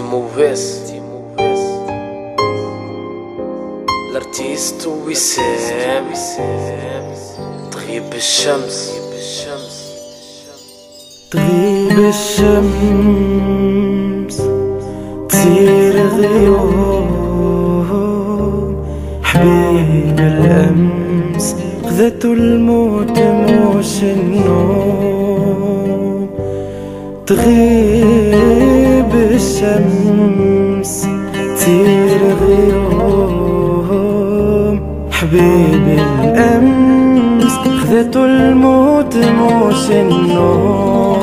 موفيس l'artiste وسام تغيب الشمس تغيب الشمس تصير غيوم حبيب الأمس خذته الموت موش النوم تغيب الشمس تصير غيوم حبيب الأمس خذته الموت موش النوم.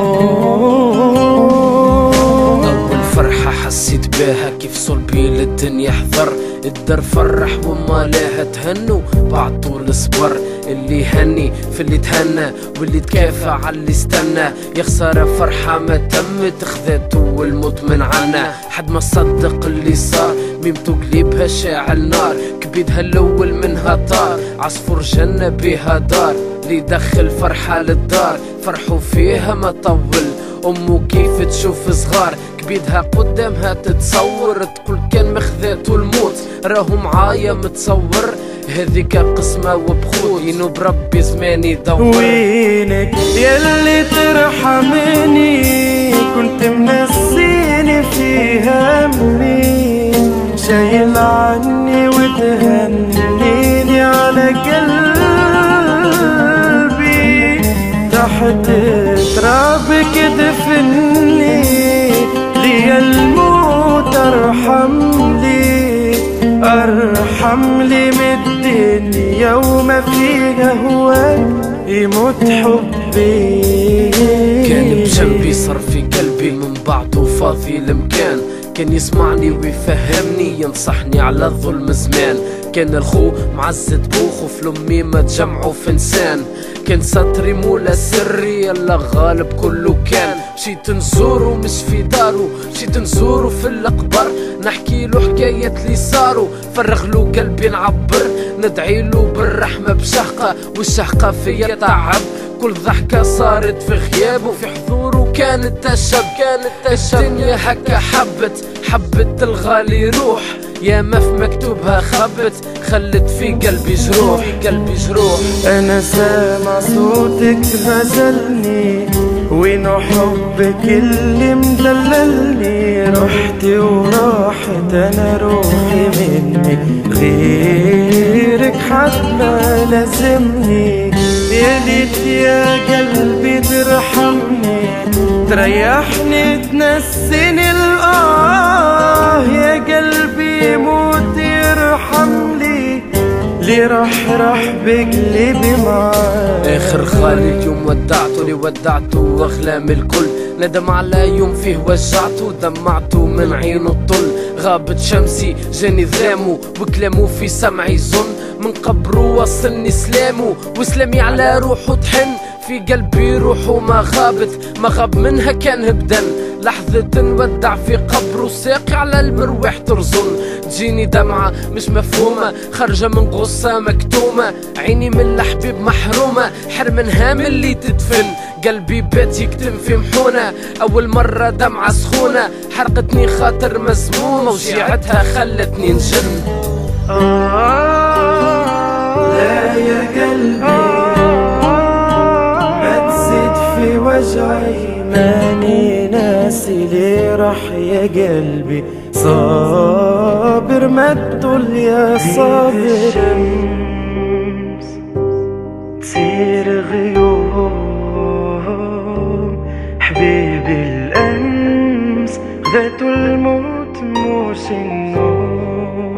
أول فرحة حسيت بها كيف صلبي للدنيا حضر الدر فرح وما لاها تهنوا بعد طول الصبر. اللي هني في اللي تهنى واللي تكافى على اللي استنى. يا خسارة فرحة ما تمت خذته والموت من عنا. حد ما صدق اللي صار ميمتو قليبها شاعل نار. كبيدها الأول منها طار عصفور جنة بها دار. اللي دخل فرحة للدار فرحوا فيها ما طول. امه كيف تشوف صغار؟ كبيدها قدامها تتصور. تقول كان مخذاتو الموت راهو معايا متصور. هذيك قسمة وبخوينو بربي زمان يدور وينك يلي ترحمني كنت منسيني في همي. شايل عني وتهنيني على قلبي. تحت ترابك دفني. لي الموت أرحم لي أرحم لي من فيها يموت حبي. كان بجنبي صار في قلبي من بعده فاضي المكان. كان يسمعني ويفهمني ينصحني على الظلم زمان. كان الخو معزت بوخو في لامي ما تجمعوا في انسان. كان سطري مولا سري يلا غالب كله كان. مشيت نزورو مش في دارو. مشيت نزورو في القبر نحكي له حكاية اللي صاروا فرغ له قلبي نعبر. ندعي له بالرحمة بشهقة. والشهقة فيا تعب. كل ضحكة صارت في غيابه في حضوره كانت تشب. كانت تشب. الدنيا هكا حبت. حبت الغالي روح. يا ما في مكتوبها خبت. خلت في قلبي جروح. في قلبي جروح. أنا سامع صوتك غزلني. وين حبك اللي مدللني؟ رحت وراحت أنا روحي منك غيرك حد ما لازمني. ليت يا قلبي ترحمني تريحني تنسيني الآه. يا قلبي يموت يرحم لي لي راح راح بقلبي معاه آخر خالي اليوم ودعته اللي ودعته وأغلام الكل. ندم على يوم فيه وجعته دمعته من عينه الطل. غابت شمسي جاني ظلامه وكلامه في سمعي ظن. من قبره وصلني سلامه وسلامي على روحه تحن. في قلبي روحه ما غابت ما غاب منها كان هبدن لحظة نودع في قبره ساقي على المروح ترزن. تجيني دمعة مش مفهومة خارجة من غصة مكتومة. عيني من الحبيب محرومة حرمنها من اللي تدفن. قلبي بات يكتم في محونة أول مرة دمعة سخونة. حرقتني خاطر مسمومة وشيعتها خلتني نجن. ليه راح يا قلبي صابر ما تطل يا صابر. تصير غيوم حبيبي الأمس ذات الموت موش النوم.